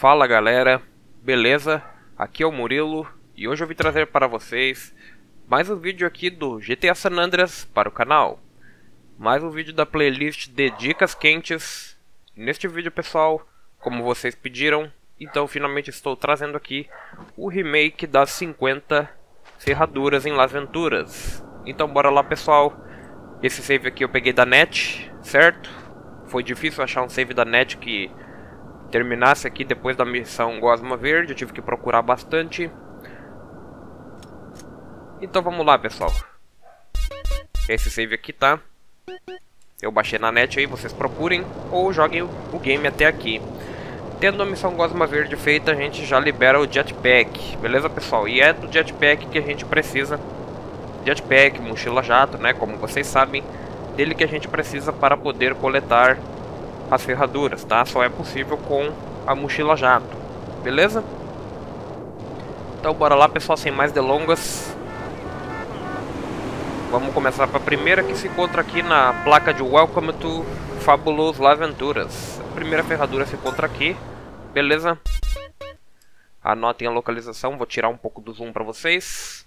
Fala galera, beleza? Aqui é o Murilo e hoje eu vim trazer para vocês mais um vídeo aqui do GTA San Andreas para o canal. Mais um vídeo da playlist de dicas quentes. Neste vídeo pessoal, como vocês pediram, então finalmente estou trazendo aqui o remake das 50 ferraduras em Las Venturas. Então bora lá pessoal, esse save aqui eu peguei da net, certo? Foi difícil achar um save da net que terminasse aqui depois da missão Gosma Verde, eu tive que procurar bastante. Então vamos lá, pessoal. Esse save aqui tá. Eu baixei na net aí, vocês procurem ou joguem o game até aqui. Tendo a missão Gosma Verde feita, a gente já libera o jetpack, beleza pessoal? E é do jetpack que a gente precisa. Jetpack, mochila jato, né? Como vocês sabem, dele que a gente precisa para poder coletar as ferraduras, tá? Só é possível com a mochila jato, beleza? Então bora lá pessoal, sem mais delongas. Vamos começar para a primeira que se encontra aqui na placa de Welcome to Fabulous Laventuras. A primeira ferradura se encontra aqui, beleza? Anotem a localização, vou tirar um pouco do zoom para vocês.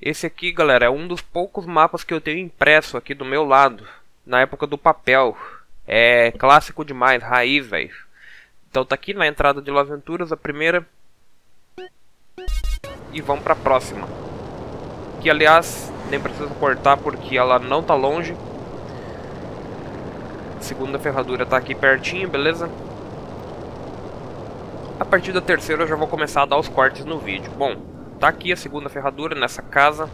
Esse aqui, galera, é um dos poucos mapas que eu tenho impresso aqui do meu lado, na época do papel. É clássico demais, raiz, velho. Então tá aqui na entrada de Las Venturas, a primeira. E vamos pra próxima. Que, aliás, nem precisa cortar porque ela não tá longe. A segunda ferradura tá aqui pertinho, beleza? A partir da terceira eu já vou começar a dar os cortes no vídeo. Bom, tá aqui a segunda ferradura nessa casa.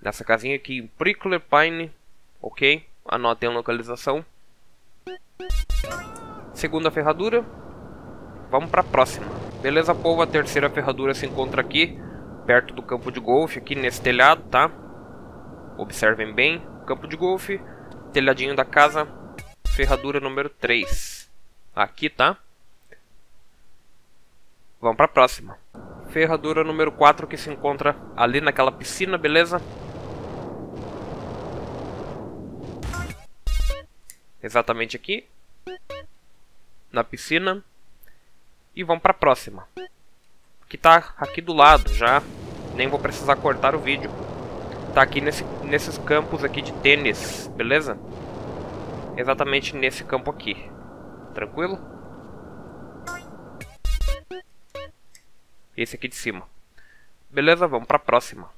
Nessa casinha aqui Prickler Pine, ok? Anotem a localização. Segunda ferradura. Vamos para a próxima. Beleza, povo? A terceira ferradura se encontra aqui, perto do campo de golfe, aqui nesse telhado, tá? Observem bem. Campo de golfe, telhadinho da casa, ferradura número 3. Aqui, tá? Vamos para a próxima. Ferradura número 4 que se encontra ali naquela piscina, beleza? Exatamente aqui, na piscina, e vamos para a próxima, que está aqui do lado já, nem vou precisar cortar o vídeo, está aqui nesse, nesses campos aqui de tênis, beleza? Exatamente nesse campo aqui, tranquilo? Esse aqui de cima. Beleza, vamos para a próxima.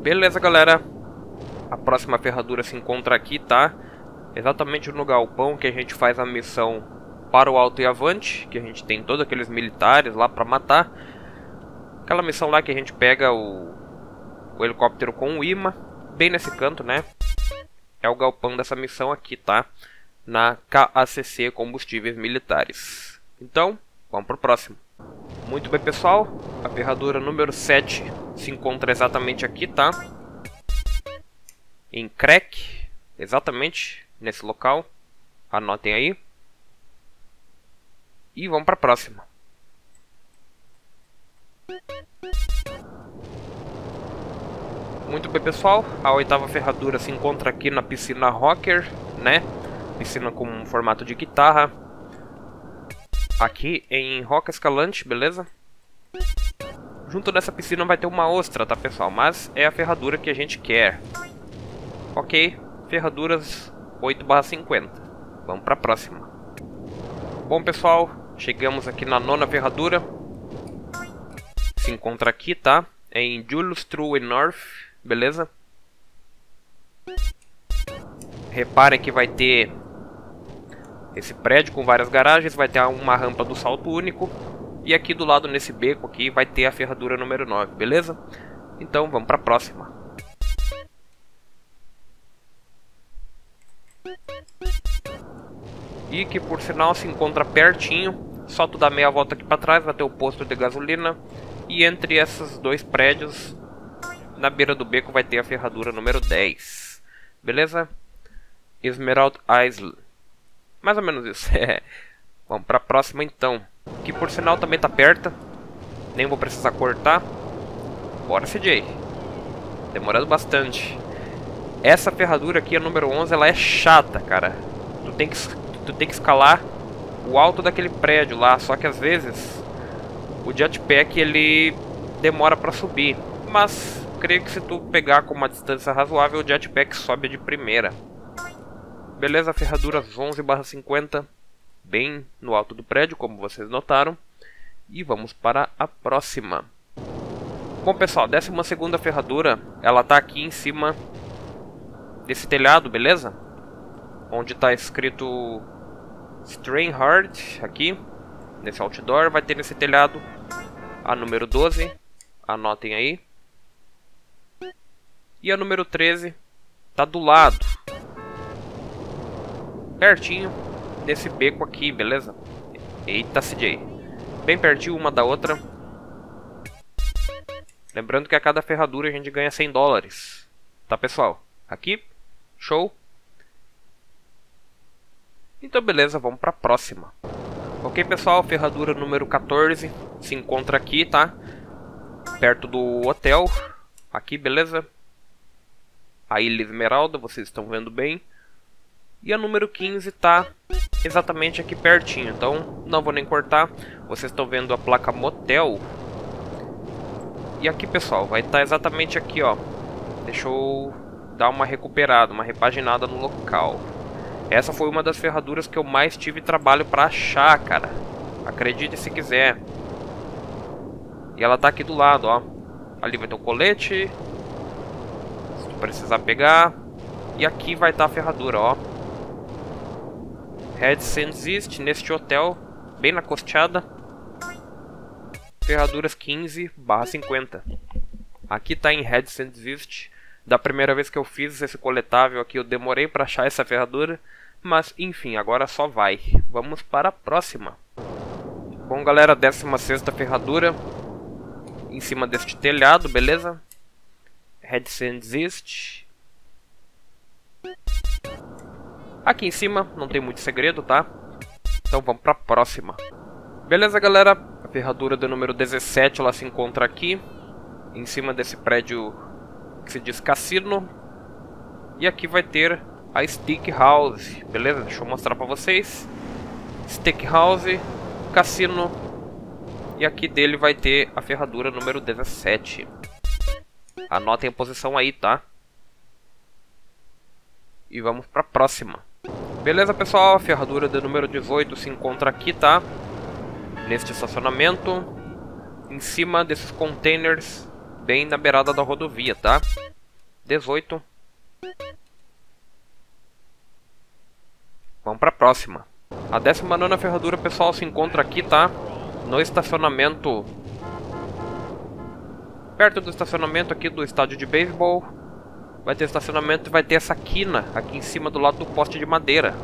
Beleza, galera. A próxima ferradura se encontra aqui, tá? Exatamente no galpão que a gente faz a missão para o Alto e Avante, que a gente tem todos aqueles militares lá para matar. Aquela missão lá que a gente pega o, o helicóptero com o imã, bem nesse canto, né? É o galpão dessa missão aqui, tá? Na KACC Combustíveis Militares. Então, vamos pro próximo. Muito bem, pessoal. A ferradura número 7 se encontra exatamente aqui, tá? Em Crack, exatamente nesse local. Anotem aí. E vamos para a próxima. Muito bem, pessoal. A oitava ferradura se encontra aqui na piscina Rocker, né? Piscina com um formato de guitarra. Aqui em Roca Escalante, beleza? Junto dessa piscina vai ter uma ostra, tá, pessoal? Mas é a ferradura que a gente quer. Ok, ferraduras 8/50. Vamos para a próxima. Bom, pessoal, chegamos aqui na nona ferradura. Se encontra aqui, tá? É em Julius True North, beleza? Reparem que vai ter esse prédio com várias garagens, vai ter uma rampa do salto único. E aqui do lado, nesse beco aqui, vai ter a ferradura número 9, beleza? Então, vamos para a próxima. E que por sinal se encontra pertinho, só tu dá meia volta aqui para trás, vai ter o posto de gasolina. E entre esses dois prédios, na beira do beco vai ter a ferradura número 10. Beleza? Esmeralda Island. Mais ou menos isso. Vamos para a próxima então. Que por sinal também tá perto. Nem vou precisar cortar. Bora CJ. Demorando bastante. Essa ferradura aqui, a número 11, ela é chata, cara. Tu tem que, tu tem que escalar o alto daquele prédio lá, só que às vezes o jetpack ele demora para subir, mas creio que se tu pegar com uma distância razoável, o jetpack sobe de primeira. Beleza, ferraduras 11/50, bem no alto do prédio, como vocês notaram. E vamos para a próxima. Bom pessoal, 12 segunda ferradura, ela tá aqui em cima desse telhado, beleza? Onde está escrito Strain Hard, aqui, nesse outdoor, vai ter nesse telhado a número 12, anotem aí. E a número 13 tá do lado, pertinho desse beco aqui, beleza? Eita, CJ. Bem pertinho uma da outra. Lembrando que a cada ferradura a gente ganha 100 dólares. Tá, pessoal? Aqui, show. Então, beleza, vamos para a próxima. Ok, pessoal, ferradura número 14 se encontra aqui, tá? Perto do hotel. Aqui, beleza? A Ilha Esmeralda, vocês estão vendo bem. E a número 15 tá exatamente aqui pertinho, então não vou nem cortar. Vocês estão vendo a placa motel. E aqui, pessoal, vai estar tá exatamente aqui, ó. Deixa eu dar uma recuperada, uma repaginada no local. Essa foi uma das ferraduras que eu mais tive trabalho pra achar, cara. Acredite se quiser. E ela tá aqui do lado, ó. Ali vai ter o colete. Se tu precisar pegar. E aqui vai estar tá a ferradura, ó. Red Exist neste hotel, bem na costeada. Ferraduras 15 50. Aqui tá em Red Exist. Da primeira vez que eu fiz esse coletável aqui, eu demorei para achar essa ferradura. Mas, enfim, agora só vai. Vamos para a próxima. Bom, galera, 16 ferradura. Em cima deste telhado, beleza? Red Exist. Aqui em cima, não tem muito segredo, tá? Então vamos para a próxima. Beleza, galera? A ferradura do número 17, ela se encontra aqui. Em cima desse prédio que se diz cassino. E aqui vai ter a Stick House, beleza? Deixa eu mostrar pra vocês. Stick House, cassino. E aqui dele vai ter a ferradura número 17. Anotem a posição aí, tá? E vamos pra próxima. Beleza, pessoal? A ferradura do número 18 se encontra aqui, tá? Neste estacionamento. Em cima desses containers bem na beirada da rodovia, tá? 18. Vamos para a próxima. A 19 ferradura, pessoal, se encontra aqui, tá? No estacionamento... Perto do estacionamento aqui do estádio de beisebol. Vai ter estacionamento e vai ter essa quina aqui em cima do lado do poste de madeira.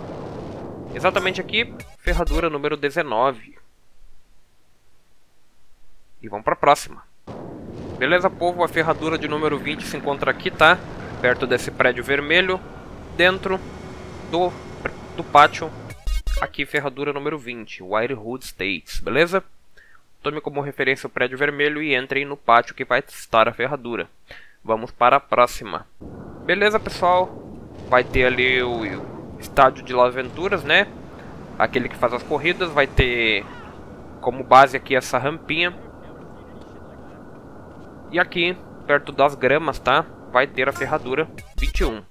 Exatamente aqui, ferradura número 19. E vamos para a próxima. Beleza, povo? A ferradura de número 20 se encontra aqui, tá? Perto desse prédio vermelho, dentro do, do pátio. Aqui, ferradura número 20, Wirehood States, beleza? Tome como referência o prédio vermelho e entre no pátio que vai estar a ferradura. Vamos para a próxima. Beleza, pessoal? Vai ter ali o, o estádio de Las Venturas, né? Aquele que faz as corridas. Vai ter como base aqui essa rampinha e aqui, perto das gramas, tá? Vai ter a ferradura 21.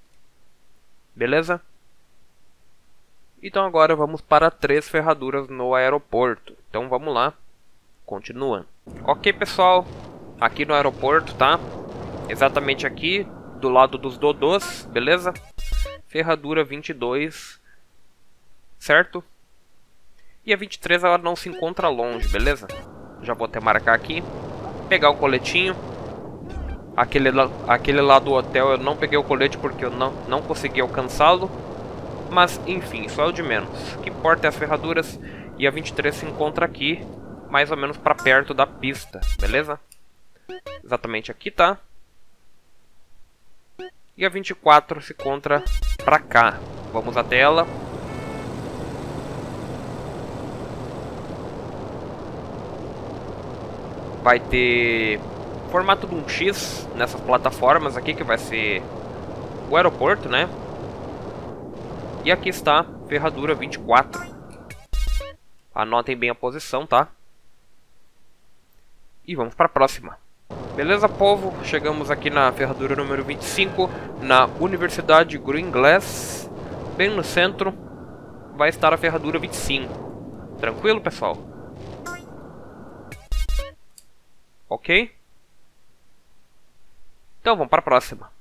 Beleza? Então agora vamos para três ferraduras no aeroporto. Então vamos lá. Continuando. Ok, pessoal. Aqui no aeroporto, tá? Exatamente aqui, do lado dos dodôs, beleza? Ferradura 22. Certo? E a 23 ela não se encontra longe, beleza? Já vou até marcar aqui. Pegar o coletinho. Aquele, aquele lá do hotel eu não peguei o colete porque eu não, não consegui alcançá-lo. Mas, enfim, isso é o de menos. O que importa é as ferraduras. E a 23 se encontra aqui, mais ou menos para perto da pista, beleza? Exatamente aqui, tá? E a 24 se encontra pra cá. Vamos até ela. Vai ter formato de um X nessas plataformas aqui, que vai ser o aeroporto, né? E aqui está, ferradura 24. Anotem bem a posição, tá? E vamos para a próxima. Beleza, povo? Chegamos aqui na ferradura número 25, na Universidade Green Glass, bem no centro. Vai estar a ferradura 25. Tranquilo, pessoal? Ok? Então, vamos para a próxima.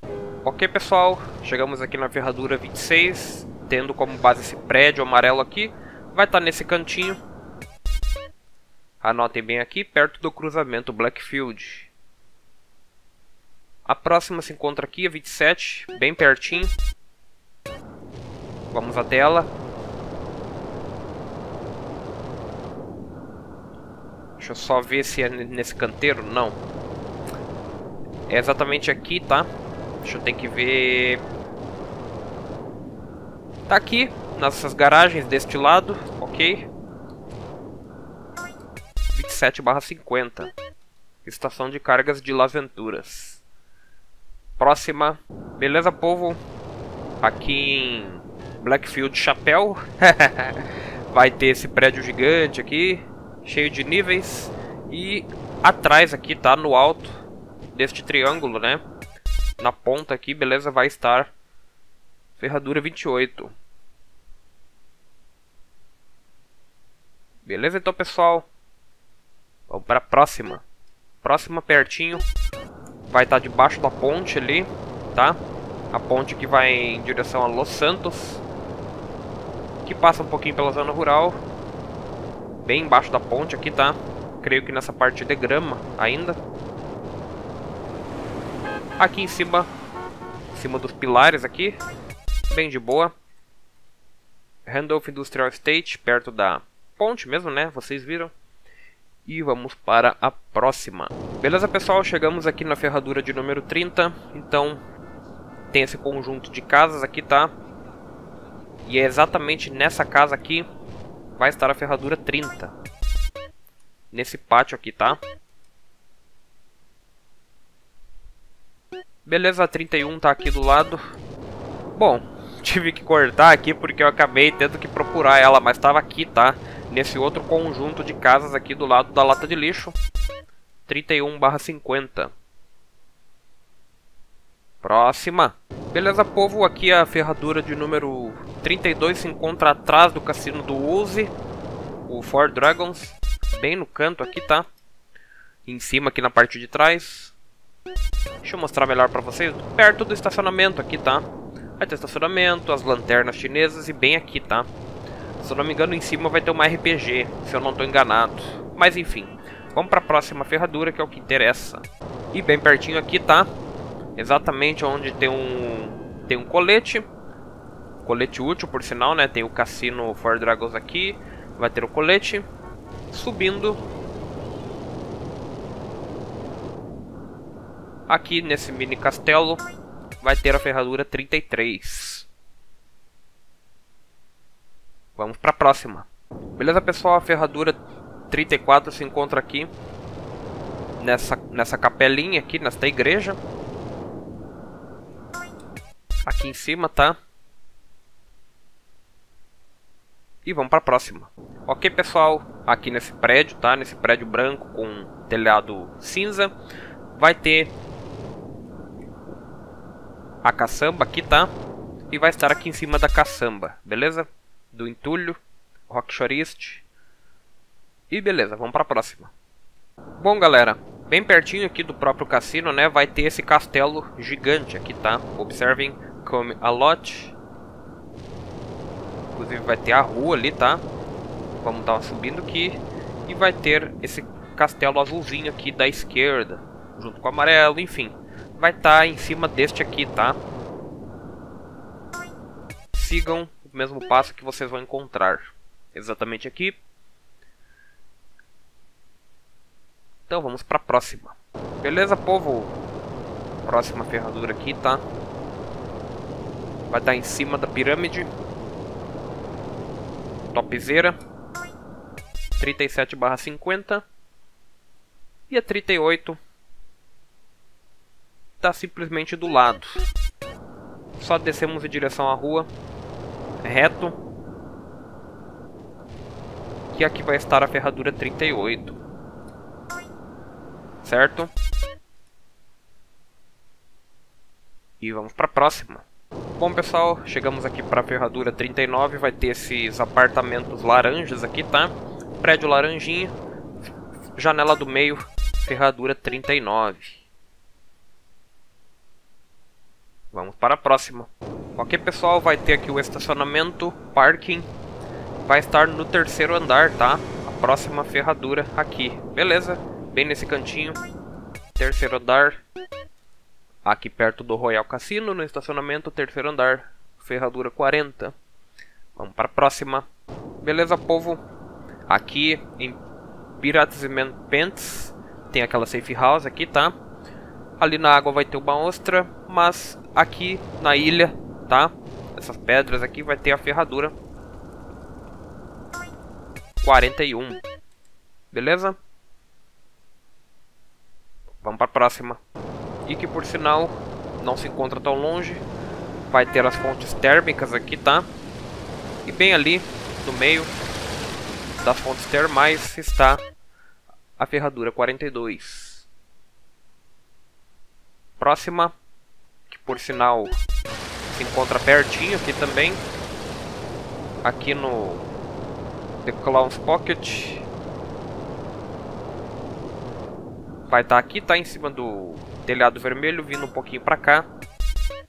Ok, pessoal? Chegamos aqui na ferradura 26, tendo como base esse prédio amarelo aqui. Vai estar nesse cantinho. Anotem bem aqui, perto do cruzamento Blackfield. A próxima se encontra aqui, a 27, bem pertinho. Vamos até ela. Deixa eu só ver se é nesse canteiro. Não. É exatamente aqui, tá? Deixa eu ter que ver... Tá aqui, nessas garagens deste lado, ok? 27 50. Estação de cargas de Laventuras. Próxima. Beleza, povo? Aqui em Blackfield Chapéu. Vai ter esse prédio gigante aqui. Cheio de níveis. E atrás aqui, tá? No alto deste triângulo, né? Na ponta aqui, beleza? Vai estar ferradura 28. Beleza, então, pessoal? Vamos para a próxima. Próxima pertinho. Vai estar tá debaixo da ponte ali, tá? A ponte que vai em direção a Los Santos. Que passa um pouquinho pela zona rural. Bem embaixo da ponte aqui, tá? Creio que nessa parte de grama ainda. Aqui em cima, em cima dos pilares aqui. Bem de boa. Randolph Industrial Estate, perto da ponte mesmo, né? Vocês viram e vamos para a próxima. Beleza, pessoal? Chegamos aqui na ferradura de número 30. Então, tem esse conjunto de casas aqui, tá? E é exatamente nessa casa aqui vai estar a ferradura 30. Nesse pátio aqui, tá? Beleza, a 31 tá aqui do lado. Bom, tive que cortar aqui porque eu acabei tendo que procurar ela, mas estava aqui, tá? nesse outro conjunto de casas aqui do lado da lata de lixo. 31/50. Próxima. Beleza, povo, aqui a ferradura de número 32 se encontra atrás do cassino do Uzi, o Four Dragons, bem no canto aqui, tá? Em cima aqui na parte de trás. Deixa eu mostrar melhor pra vocês, perto do estacionamento aqui, tá? Vai ter estacionamento, as lanternas chinesas e bem aqui, tá? Se eu não me engano, em cima vai ter uma RPG, se eu não estou enganado. Mas enfim, vamos para a próxima ferradura, que é o que interessa. E bem pertinho aqui, tá? Exatamente onde tem um, tem um colete. Colete útil, por sinal, né? Tem o Cassino For Dragons aqui. Vai ter o colete. Subindo. Aqui nesse mini castelo vai ter a ferradura 33. Vamos para a próxima. Beleza, pessoal? A ferradura 34 se encontra aqui. Nessa, nessa capelinha aqui, nesta igreja. Aqui em cima, tá? E vamos para a próxima. Ok, pessoal? Aqui nesse prédio, tá? Nesse prédio branco com telhado cinza. Vai ter a caçamba aqui, tá? E vai estar aqui em cima da caçamba, beleza? do entulho, rock choriste. E beleza, vamos para a próxima. Bom, galera, bem pertinho aqui do próprio cassino, né, vai ter esse castelo gigante aqui, tá? Observem come a lot. Inclusive vai ter a rua ali, tá? Vamos dar uma subindo aqui. E vai ter esse castelo azulzinho aqui da esquerda, junto com o amarelo, enfim. Vai estar tá em cima deste aqui, tá? Sigam o mesmo passo que vocês vão encontrar exatamente aqui. Então vamos para a próxima. Beleza, povo? Próxima ferradura aqui, tá? Vai estar em cima da pirâmide. Topzera. 37 50. E a 38 está simplesmente do lado. Só descemos em direção à rua reto. E aqui vai estar a ferradura 38. Certo? E vamos para a próxima. Bom pessoal, chegamos aqui para a ferradura 39, vai ter esses apartamentos laranjas aqui, tá? Prédio laranjinha, janela do meio, ferradura 39. Vamos para a próxima. Ok pessoal, vai ter aqui o estacionamento, parking, vai estar no terceiro andar, tá? A próxima ferradura aqui, beleza? Bem nesse cantinho, terceiro andar, Aqui perto do Royal Cassino, no estacionamento, terceiro andar, ferradura 40. Vamos para a próxima. Beleza, povo? Aqui em Pirates and Pants tem aquela safe house aqui, tá? Ali na água vai ter uma ostra, mas aqui na ilha, tá? Essas pedras aqui vai ter a ferradura 41. Beleza? Vamos para a próxima e que por sinal não se encontra tão longe. Vai ter as fontes térmicas aqui, tá? E bem ali, no meio das fontes termais, está a ferradura 42. Próxima, que por sinal se encontra pertinho aqui também. Aqui no The Clown's Pocket. Vai estar tá aqui, tá em cima do telhado vermelho, vindo um pouquinho pra cá.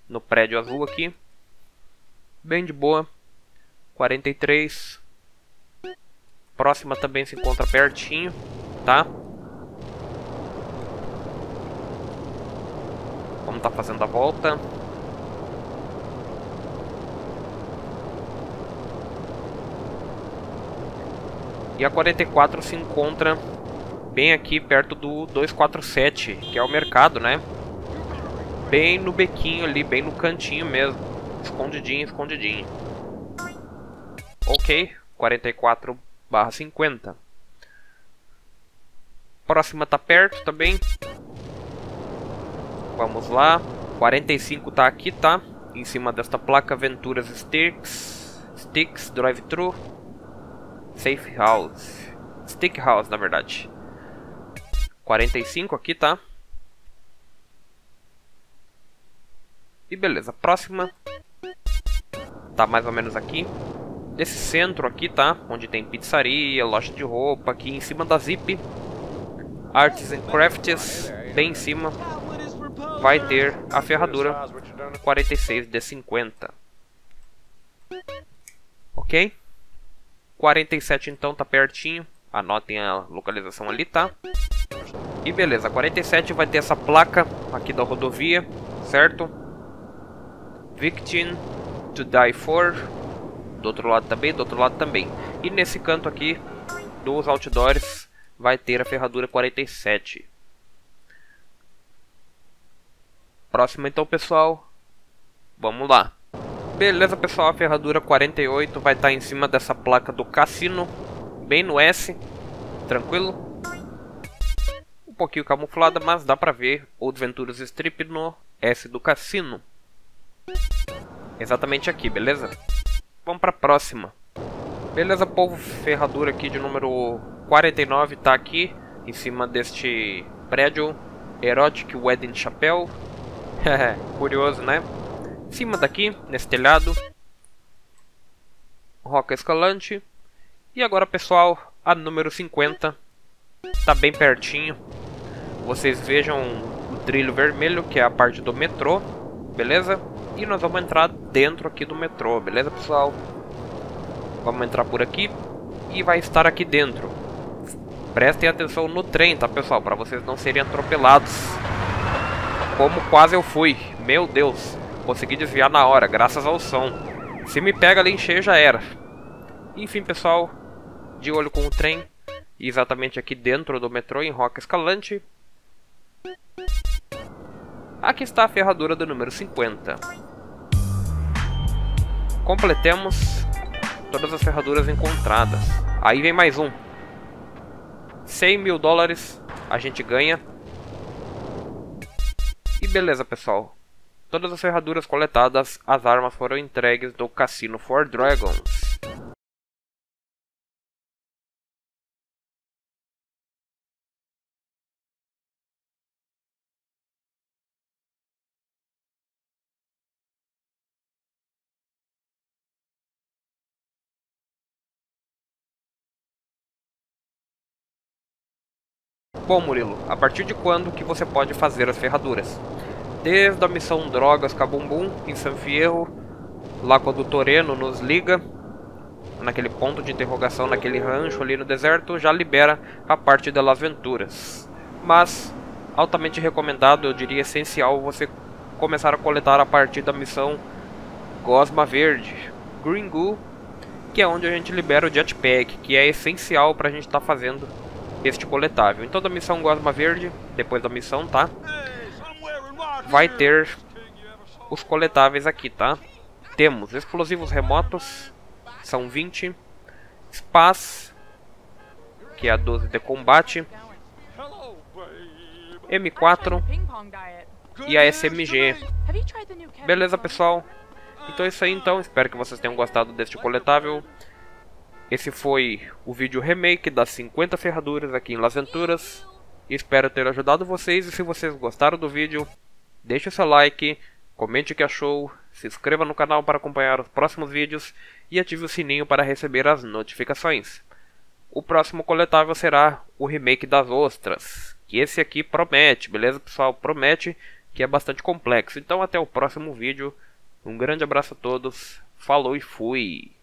No prédio azul aqui. Bem de boa. 43. Próxima também se encontra pertinho, tá? Vamos tá fazendo a volta. E a 44 se encontra bem aqui perto do 247, que é o mercado, né? Bem no bequinho ali, bem no cantinho mesmo. Escondidinho, escondidinho. Ok, 44 barra 50. Próxima tá perto também. Vamos lá. 45 tá aqui, tá? Em cima desta placa Venturas Sticks. Sticks Drive-Thru. Safe House. Stick House, na verdade. 45 aqui, tá? E beleza, próxima Tá mais ou menos aqui Desse centro aqui, tá? Onde tem pizzaria, loja de roupa Aqui em cima da Zip Arts and Crafts Bem em cima Vai ter a ferradura 46 de 50 Ok? 47 então tá pertinho Anotem a localização ali, tá? E beleza, 47 vai ter essa placa aqui da rodovia, certo? Victim to die for. Do outro lado também, do outro lado também. E nesse canto aqui dos outdoors vai ter a ferradura 47. Próximo então, pessoal. Vamos lá. Beleza, pessoal, a ferradura 48 vai estar em cima dessa placa do cassino, bem no S. Tranquilo? Pouquinho camuflada, mas dá pra ver o Venturas Strip no S do cassino. Exatamente aqui, beleza? Vamos pra próxima. Beleza, povo, ferradura aqui de número 49 tá aqui, em cima deste prédio Erotic Wedding Chapel. Curioso, né? Em cima daqui, nesse telhado. Roca escalante. E agora, pessoal, a número 50. Tá bem pertinho vocês vejam o trilho vermelho, que é a parte do metrô, beleza? E nós vamos entrar dentro aqui do metrô, beleza, pessoal? Vamos entrar por aqui e vai estar aqui dentro. Prestem atenção no trem, tá, pessoal? Para vocês não serem atropelados. Como quase eu fui. Meu Deus. Consegui desviar na hora, graças ao som. Se me pega ali em cheio, já era. Enfim, pessoal. De olho com o trem. exatamente aqui dentro do metrô, em Roca Escalante. Aqui está a ferradura do número 50. Completemos todas as ferraduras encontradas. Aí vem mais um. 100 mil dólares a gente ganha. E beleza, pessoal. Todas as ferraduras coletadas, as armas foram entregues do Cassino for Dragons. Bom, Murilo, a partir de quando que você pode fazer as ferraduras? Desde a missão Drogas Cabumbum, em San Fierro, lá quando o Toreno nos liga, naquele ponto de interrogação, naquele rancho ali no deserto, já libera a parte das aventuras. Mas, altamente recomendado, eu diria essencial, você começar a coletar a partir da missão Gosma Verde, Green Goo, que é onde a gente libera o Jetpack, que é essencial para a gente estar tá fazendo este coletável. Então da missão Gosma Verde, depois da missão, tá? Vai ter os coletáveis aqui, tá? Temos explosivos remotos, são 20. Spaz, que é a 12 de combate. M4 e a SMG. Beleza, pessoal? Então é isso aí, então. Espero que vocês tenham gostado deste coletável. Esse foi o vídeo remake das 50 ferraduras aqui em Las Venturas. Espero ter ajudado vocês e se vocês gostaram do vídeo, deixe seu like, comente o que achou, se inscreva no canal para acompanhar os próximos vídeos e ative o sininho para receber as notificações. O próximo coletável será o remake das ostras, que esse aqui promete, beleza pessoal? Promete que é bastante complexo. Então até o próximo vídeo, um grande abraço a todos, falou e fui!